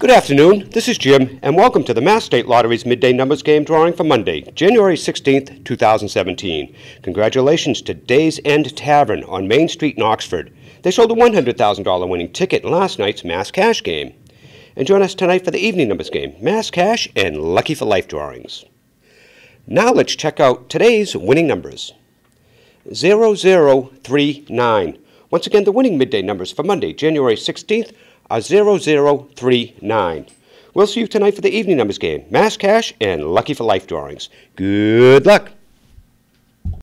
Good afternoon, this is Jim, and welcome to the Mass State Lottery's Midday Numbers Game drawing for Monday, January 16th, 2017. Congratulations to Days End Tavern on Main Street in Oxford. They sold a $100,000 winning ticket in last night's Mass Cash game. And join us tonight for the evening numbers game, Mass Cash and Lucky for Life drawings. Now let's check out today's winning numbers. 0039. Once again, the winning midday numbers for Monday, January 16th are 0039. We'll see you tonight for the evening numbers game, Mass Cash and Lucky for Life drawings. Good luck!